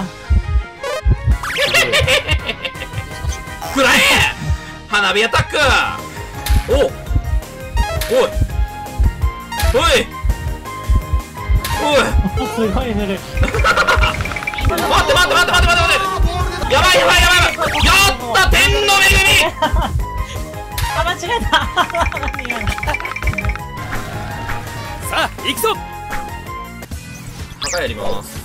あくらえ花火アタック。おおい。おい。おい。ーすごい振る待って待って待って待って待って待ってやばいやばいやばいやばい。やった天の恵み。あ間違えた。さあ行くぞ。墓やります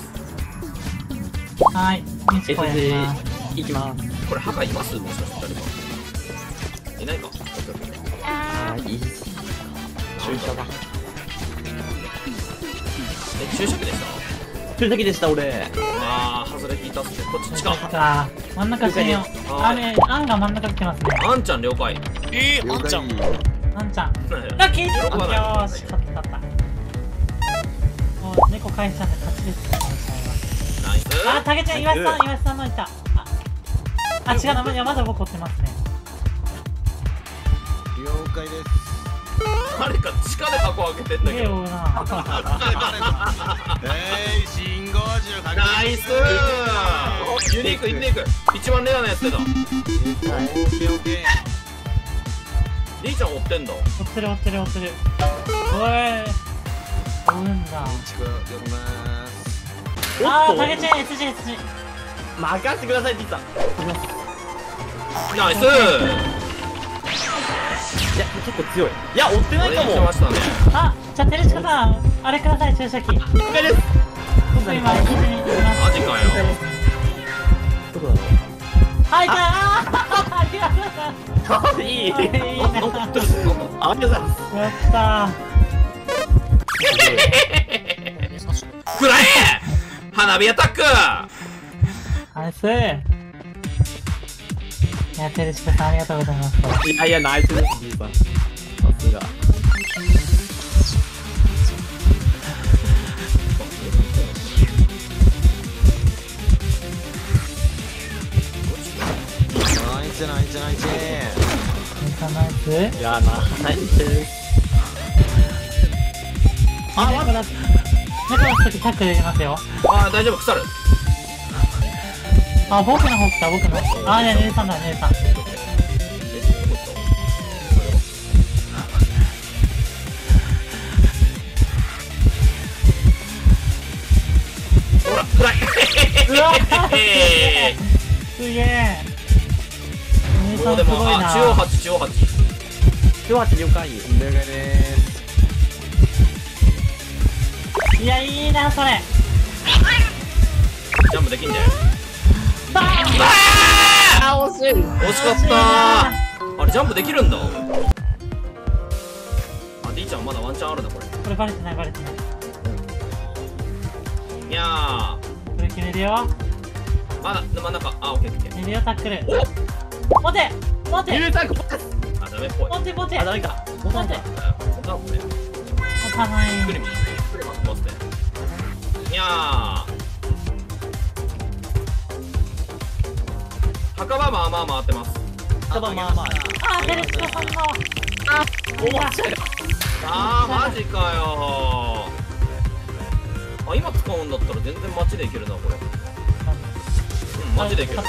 はい。みちこやります行きます。これ墓いますもしかして誰か。いないか。あーいい。注射だ。え注射器でした？注射器でした俺。あー外れ引いたっすね。こっち近っか。真ん中してみようはいあれあんが真ん中来てますね。あんちゃん了解。えー、あんちゃん。あんちゃん。喜ラッキーよし勝った勝った。もう猫返したんで勝ちですあ、たけちゃん、岩井さん、岩井さんのいた。あ、あ違うな、いやまだ僕追ってますね。了解です誰か地下で箱開けてんだけど。え い信号銃確ナイスユニークユニーク一番レアなやつ出たオッケーオッケリーちゃん追ってんだ追ってる追ってる追ってる。おい。追うんだ。ーちく呼びますあー、たけちゃん、SG、SG。任せてくださいって言った。ナイス。いや結構強い。いや追ってない俺かもましたね。あ、じゃあ、テレシカさん、あれください、注射器。僕了解です。今、SG に行きます。マジかよ。どこだろはい、じゃあ、あーありがとうございます。うい。いいいなありがとうございます。やったくらえ花火アタックー。ナイス。いや、テレシカさん、ありがとうございます。いやいやナイスですじいさんさすがナイスナイスナイスナイス。いやナイスですあ、猫だ。猫出すときタックル入れますよ。あー大丈夫腐るあ、僕の方来た、僕の。あ、いや、姉さんだ、姉さん。ほらくらいうわえすげえ。姉ーさんすごいな。中央8中央8今日は了解了解ですいや、いいな、それ。ジャンプできんじゃん。バーンあ惜しい。惜しかったあれジャンプできるんだあ D ちゃんまだワンチャンあるなこれ。これバレてない、バレてない。いやこれ決めるよ。ーまだ真ん中あオッケーオッケー。決めるよ、タックル。お持て持て。ゆうさんこあダメっぽい。持て持て。あダメか。持て。持あこんなこれ。たない。ゆっくり見ゆっくり待って。ますねいやー。墓場まあまあ回ってます。ただまあまああ、テレシカさんの。あ、おもちゃがあーマジかよ。ーあ今使うんだったら全然街でいけるなこれ。うん街でいける。うん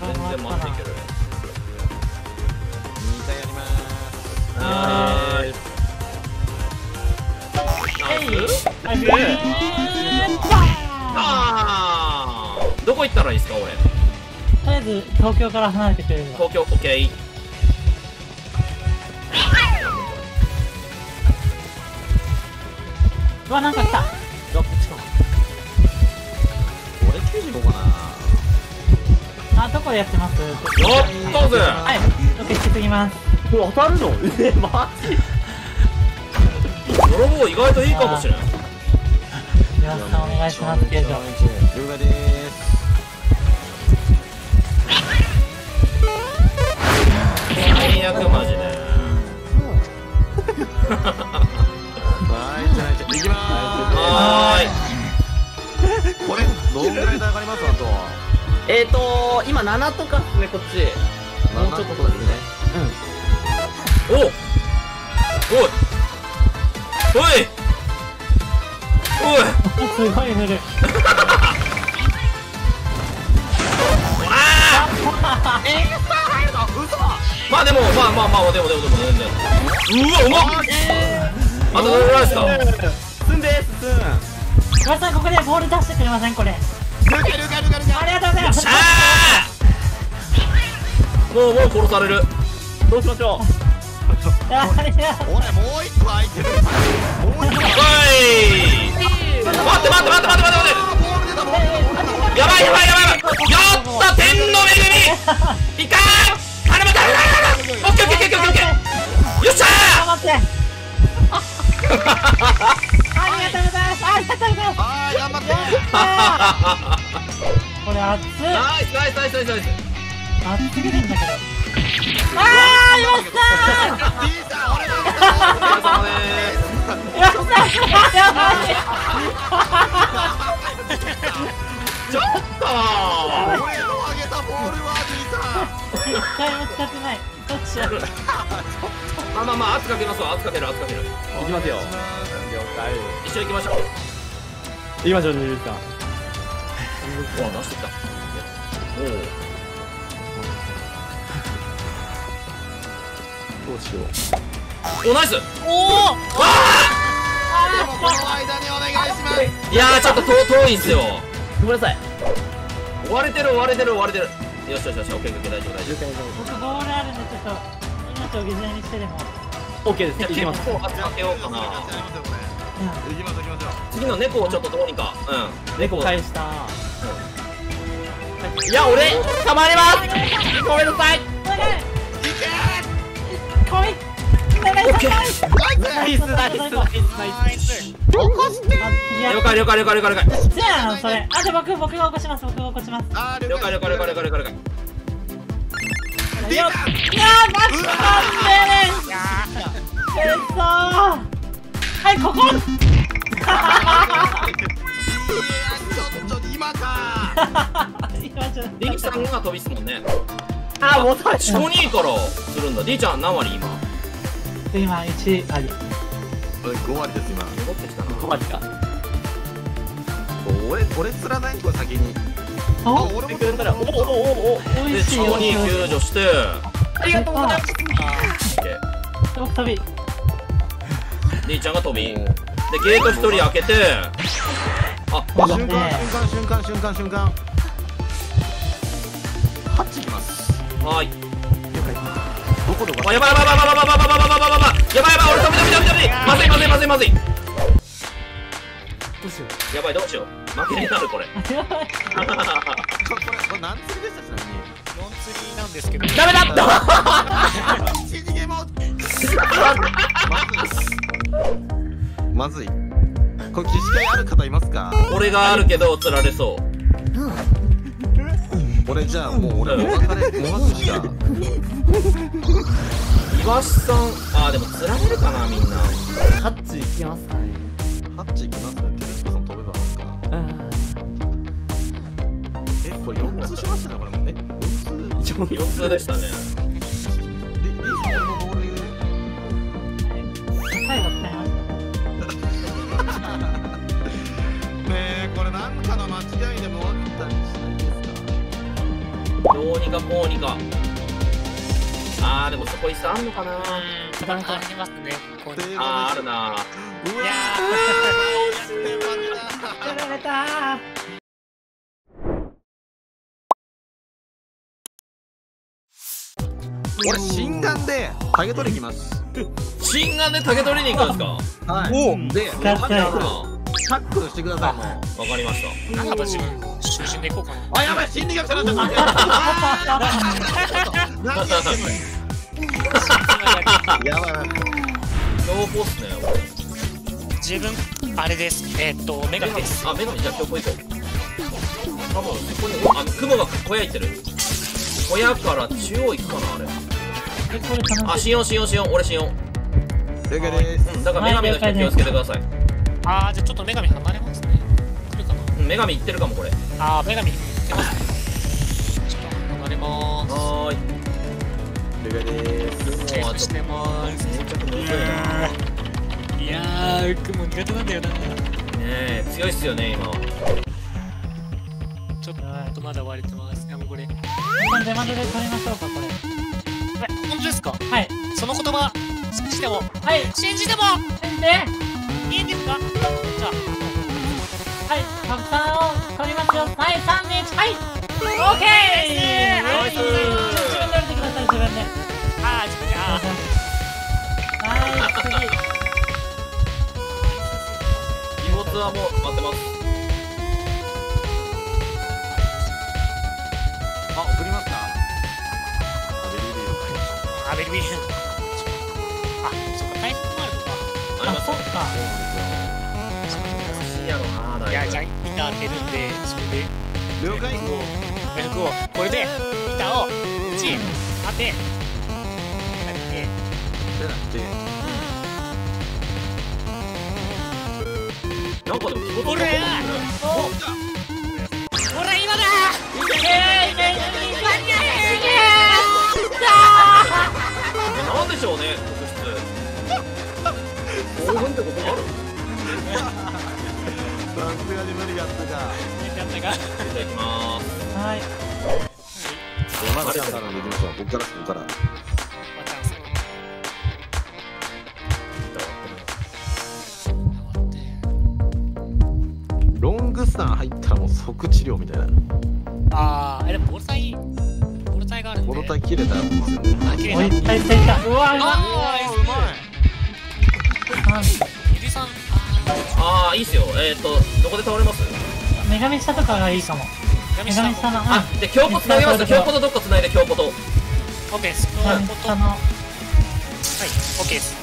全然街でいける2回やりますあ、グーンバーンあーどこ行ったらいいです？か俺とりあえず、東京から離れてくれるわ。東京 OK うわ、なんか来た。あこっちか俺95かなあ、どこでやってますやったぜはい、ロケしてすぎます。これ当たるの？えマジ？泥棒意外といいかもしれない岩田さんお願いします、ゲージ了解です最悪マジで。はい。じゃ行きまはーす。これどんぐらいで上がります？あとえーと今7とかっすねこっち。もうちょっとですね。ーいおおいおい。すごい振るあまあでもまあまあまあでもでもでも全然。うわうまっ。あとどれぐらいですか？すんです。すん。さんここでボール出してくれません？これ。ルカルカルカルカありがとうございます。しゃー。もうもう殺される。どうしましょう？とう俺もう一個空いてるもう一個おい待って待って待って待って待ってやばいやばいやばい。やばいやった天の恵みいかん頼む頼む頼む。オッケーオッケーオッケーオッケーよっしゃ頑張ってありがとうございますありがとうございますあー頑張っ。て これ熱いナイスナイスナイスナイス。熱すぎるんだけどあーやったー D さん俺のお疲れ様ですやったー。やばいちょっと俺の上げたボールは D さん一回も使ってないどっちやるまあまあまあ圧かけますわ圧かける圧かけるいきますよ了解一緒行きましょう行きましょう二塁さんうわ出してきたおおどうしよおおおナイス！おおわあでもこの間にお願いします。いやーちょっと遠遠いんすよ。ごめんなさい。追われてる追われてる追われてる。よしよしよしオッケーオッケー大丈夫大丈夫。僕ボールあるんでちょっと命を犠牲にしてでも。OK です。いきます。結構圧かけようかな。行きます行きますよ次の猫をちょっとどうにか。うん。猫返した。いいや俺たまります。ごめんなさいナイスナイスナイスナイスいや了解了解了解了解了解じゃあそれあじゃあ僕僕が起こします僕が起こしますあー了解了解了解了解了解了解よっいやーマジかねくっそーはいここちょっと今か今ちょっと D さんが飛びっすもんね。あもう最初にからするんだ。D ちゃん何割今？今1あり。俺5割です今。戻ってきたな。こまでか俺俺釣らないと先に。あお俺もくれたらおおおおお美味しいよで地方に救助してありがとうございます飛び D ちゃんが飛びでゲート1人開けてあ瞬間瞬間瞬間瞬間瞬間ハッチいきますはーいどこであやばいやばいやばいやばいやばいやばいやばいやばいやばいやばい俺飛び飛び飛び飛びまずいまずいまずいまずいやばいどうしよう負けになるこれやばいこれ何釣りでしたちなみにノン釣りなんですけどダメだったまずいこれ騎士会ある方いますか俺があるけど釣られそう俺じゃあもう俺お別れイワシさんあーでも釣られるかなみんな。ハッチいきますかね。ハッチ行きます。ねテレスコさん飛べばなんかえこれ4つしましたねこれもうね。4つ。4つでしたねどうにかこうにか。あーでもそこ椅子あんのかな。うんありますねあーあるな。うわいやられたー。俺心眼でハゲ取り行きます。心眼で竹取りに行くんですか？はい。で使っちゃうタックルしてくださいもう。わかりました。なんか私中心でいこうかなあやばい心理学者なんだ何やってんのやばい。やばい。強行っすね自分あれです。えーっと女神です。あ女神じゃあ強行行こう多分そこにあ雲が小屋行ってる。小屋から中央行くかなあれ。あ信用信用信用。俺信用。了解です。うんだから女神の人気をつけてくださいあーじゃあちょっと女神離れますね。来るかな。うん女神行ってるかもこれ。あー女神来ます。ねちょっと離れまーす。はーい。了解です。してまーすいやー雲苦手なんだよな。え強いっすよね今。はちょっとまだ割れてます。でもこれ。出窓で取りましょうかこれ。え本当ですか？はい。その言葉、信じても、はい。信じても。でいいんですか？じゃはいたくさんを取りますよ。はい3二1はい。オッケーナイス。自分で降りてください自分で。あ、ああ、自分はいもう待ってます。あ送りますか？あベリービー。ルあ、ベルビー。あ、そっか、タイプもあるのか。ありまそっか欲しいやろなだいや、じゃあ、い板当てるんで、それで、了解。服を、これで、板を、1、当て、当て、じゃなくてぶなんかでも仕事俺やおほら、今だ。いけいけいけいけなんでしょうね特質さすがに無理があったかやったか。いただきまーすはいまだチャンスあるんできましょうここからここからまあ、チャンス。ロングスタン入ったらもう即治療みたいなああ、え、でも、ボルタイ、ボルタイがあるんで。ボロタイ切れたらもうですよねあ、綺麗おいな。ったうわうまっあー、うまい。あゆりさん、あああいいっすよ。えっ、ー、とどこで倒れます？女神下とかがいいかも。ー、女神下のうん。あで強ポつなげます。強ポとどっかつないで強ポと。オッケーです。女神下の。はい、オッケーです。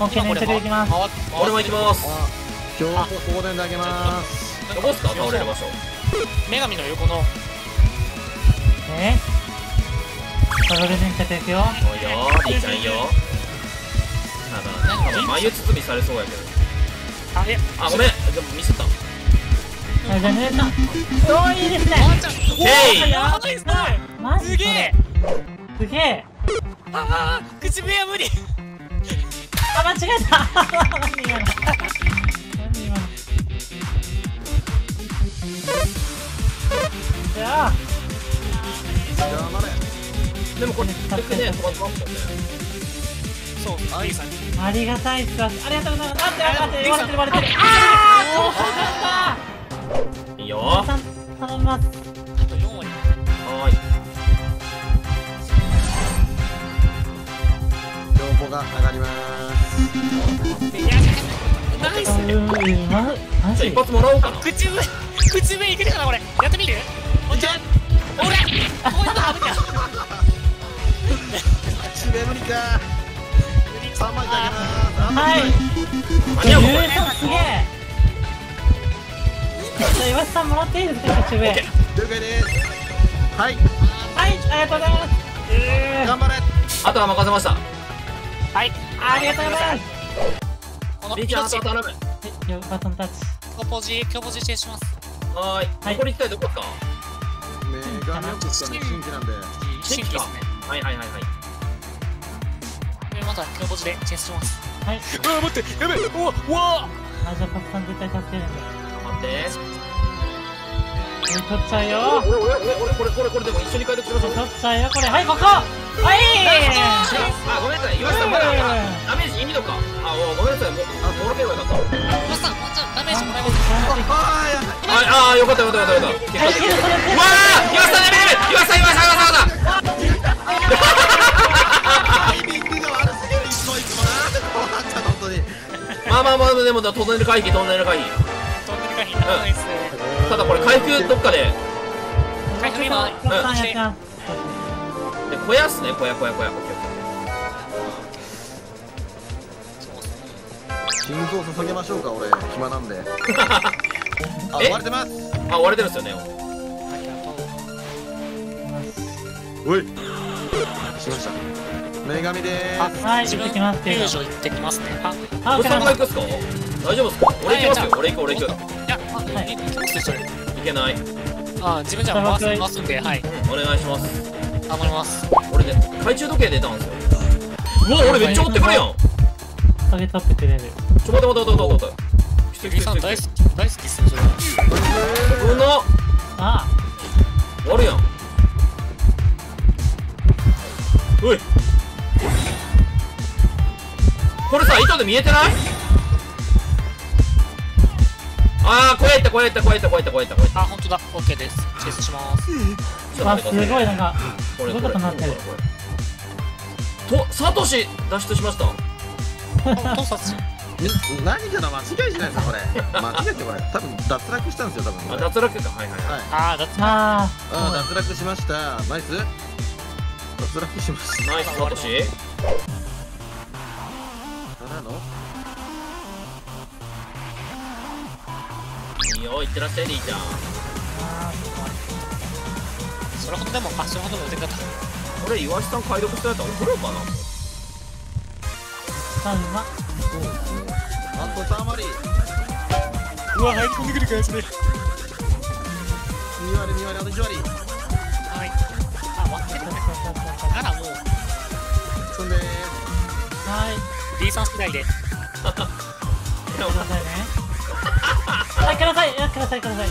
オッケー。ねすぐ行きます。俺も行きます。あ今日ここで投げます。どこっすか？倒れる場所女神の横の、え？ー、ダブル人手ていくよ。おいよーいいちゃんよただ多分眉包みされそうやけどあ、え、あごめん。でもミスったはいじゃあ濡れたおーいいですねワンちゃん、ヘイおーやばいっすねマジすげえ。すげえ。ああ、口笛は無理あ間違え。た何今じゃあでもこれ結局ね止まってますもんねそう、レイさんに。ありがたいっす。ありがとうございます。待って待って言われてる言われてるあーいいよそうかったはさん頼みます。あと4割。ーい両方が上がります。で、い、ナイスまマジじ一発もらおうかな口笛、口笛いけるかな、これ。やってみるはい何やこれゆうさんすげえじゃあ岩瀬さんもらっていいですか口笛はいオッケー了解ですはいはいありがとうございます頑張れあとは任せましたはい。ありがとうございますこのリーちゃんあと、頼むよバトンタッチ強ポジ、強ポジ指定します。はい残り1体どこっすか女神よくしたね新規なんで新規ですね。はいはいはいはいで、また強ポジでチェンスします。はい。うわ、待って、やべえ、うわ、うわ。あじゃあパクさん絶対助けるんで待って。これ取っちゃうよ。俺俺俺俺これこれこれでも一緒に解読しましょう。取っちゃうよこれ。はいここ。はい。あごめんなさい。岩下さんまだダメージ意味とかあおごめんなさい。もうあもろければよかったマスター、ワンちゃん、ダメージもらえます。ああやばいああよかったよかったよかった。結果的にうわあ岩下さんやめて岩下さん岩下さん岩下さんタイミング当に。まあまあまあでもトンネル回避トンネル回避トンネル回避、ナイス。ただこれ回復どっかで。回復今、パクさん。やってで小屋っすね。小屋小屋小屋。心臓捧げましょうか俺。暇なんで。あえ？割れてます。あ割れてるんですよね。おい。しました女神です。はい自分行ってきますフュージョン行ってきますね。あ、あおじさんが行くっすか？大丈夫っすか？俺行きますよ。俺行く俺行く。い。や、あ、はい。いきますね、それ。いけない。あ、自分じゃ回す、回すんで、はい。うんお願いします。頑張ります。俺ね懐中時計出たんですよ。うわ俺めっちゃ追ってくるやん。それ取ってくれる。ちょ待って待って待って待って。待ってさん大好き大好きっすねそうのあ。あるやん。おいこれさ糸で見えてない？ああこうやったこうやったこうやったこうやったこうやったこうやったあ本当だ。OK です。チェイスします。ちょっわすと待ってくださごいなんかこれすごいことになってる。これとサトシ脱出しました？盗撮者ん何かの間違いじゃないですかこれ。間違えてこれ。多分脱落したんですよ多分こあれ脱落か。はいはいはい。はいああだってああ脱落しました。ナイス。脱落しました。ナイスサトシからの？いいよいってらっしゃいリーちゃんそれほどでもあそれほどの腕方。これ岩井さん解読したやつ送ろうかなあうまあと3割うわ入り込んでくるからそれ2割2割あと1割はい。あ待ってるね。ならもう。そんではい D さん次第でくださいねはいくださいくださいください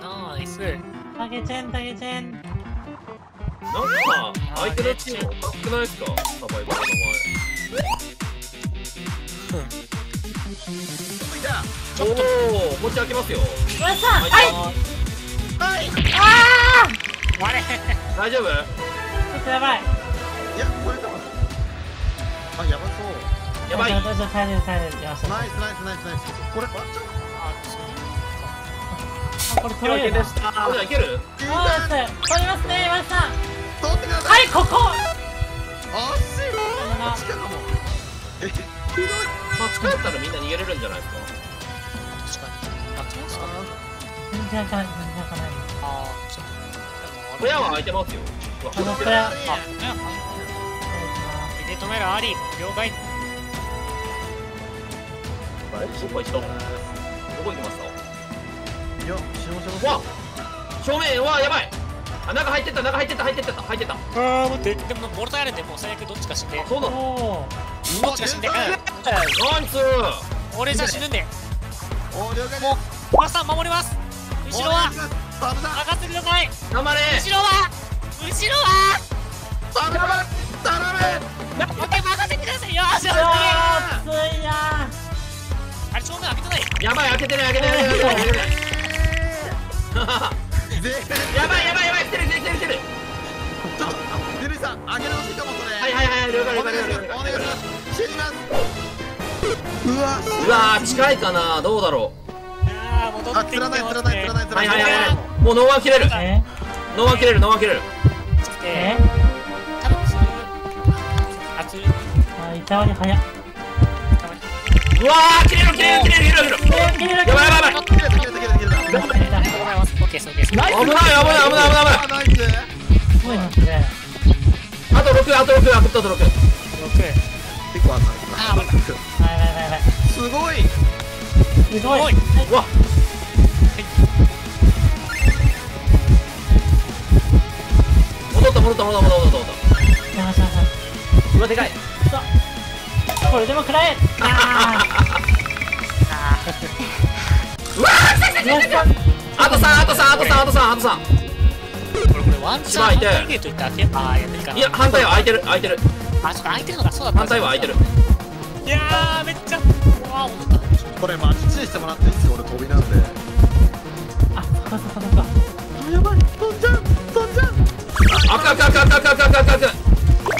ナイスタゲチェンタゲチェンなんか相手のチームおかしくないですかサバイバルのちょっと前おおこっち開けますよ岩井さんはいはいああれ大丈夫ちょっとやばいいやこれでもあやばそう。やばい。ナイスナイスナイスナイス。これワンチャンあこれ取れるな。た。これいける？取りますね岩井さん取ってくださはいいここ。あっしいあの近かもえひどいまあ近寄ったらみんな逃げれるんじゃないですか？確かに。あっちますか全然開かない。全然開かない。ああちょっと小屋は開いてますよ。小屋あね入れ止めるあり了解。どこ行ったどこ行きましたいやしましょうわ正面わやばい！あ中入ってった中入ってった入ってった入ってった。あー待って。でもボルトあるんでもう最悪どっちか死んでそうなの？おおどっちか死んでうんナイス！俺じゃ死ぬんで。お了解もうマスター守ります。後ろはサブさん上がってください。頑張れ。後ろは後ろは。頼む頼オッケー任せてくださいよ。ーしいなあれ正面開けてないやばい開けてね開けてね開けてね開けてねむぜやばいやばいやばい来てる来てる来てるちょっとゆるい。さん上げ直しかもそれはい。はいはい了解了お願いし解お願い。します死にますうわうわー近い。かなどうだろあー戻あってきて釣らない。ますね釣らない。釣らない。う釣らない。いははい。はいもうノーワン切れるえノーワン切れるノーワン切れるえたわり早っうわー切れる切れる切れる切れる切れる切れるやばいやばいやばい。切れた。切れた。切れた。切れた。切れた。ありがとうござい危ない危ない危ない危ない危ないあナイスすごいなそれあと6あと6あと6 6結構あんなあーはいはいはいはいすごいすごいわ戻った。戻った。戻った。戻った。戻った。やましましうわでかいたこれでも食らえ。あうわー。あと3あと3あと3あと3あと3これこれワンチいたら開けあーやってるかないや反対は空いてる空いてる。あそっか開いてるのかそうだった。反対は空いてる。いやーめっちゃ。これマッチしてもらっていいっすよ俺飛びなんで。あそそそやばい飛んじゃう飛んじゃう。あかあかあかあかあかあかあかあかあか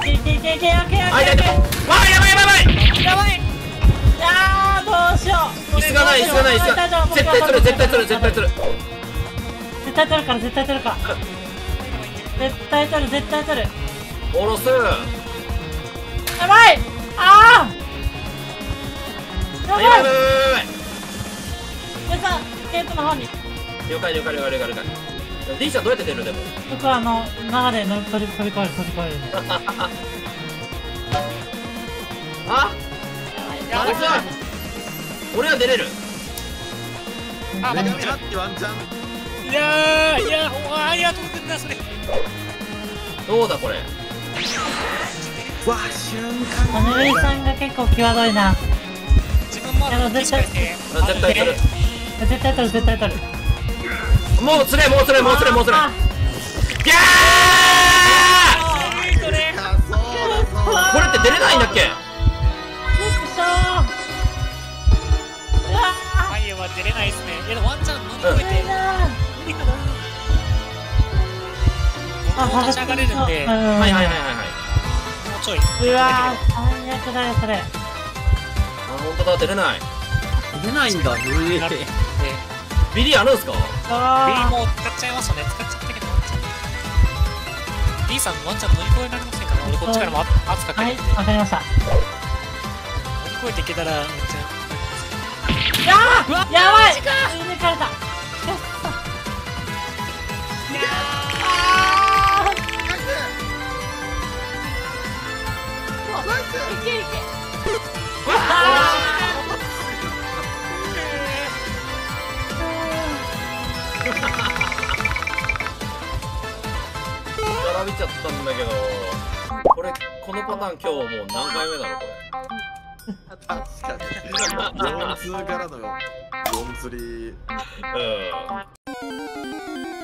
いけいけいけいけいけいけいけあいたいたわあやばいやばいやばいやばい。いやーどうしよう。椅子がない椅子がない椅子がない。絶対取る絶対取る絶対取る。絶対取るから絶対取るから。絶対取る絶対取る。下ろす。やばい。あー。やばい。やばいやばゲートの方に。了解了解了解了解。了解 D ちゃんどうやって出るでも。僕はあの流れの飛び飛び越える飛び越える。あ？やばい。ナイス俺は出れる。あ待ってハッチワンチャンいやーいやおありがとうございますそれ。どうだこれ。わ瞬間おねるいさんが結構際どいな。マークの気遣いして絶対取る。絶対取る絶対取る。もう釣れもう釣れもう釣れもう釣れ。あギャーこれって出れないんだっけは出れないですね。いやでもワンチャン乗り越えて無理かな。僕も立ち上がれるんで。もうはいはいはいはいはい。はいちょい。うわー最悪だよそれあ本当だ出れない。出ないんだ。無理なるんでビリあるんすか？ビリあもう使っちゃいましたね。使っちゃったけどワンチャン D さんワンチャン乗り越えられませんかね？俺こっちからも圧かーはいけるんで。乗わかりました。り越えていけたらめっちゃやーやばい。抜か。れたいけい。け並びちゃったんだけどこれこのパターン今日もう何回目だろこ確かに4通からの4釣り。れうん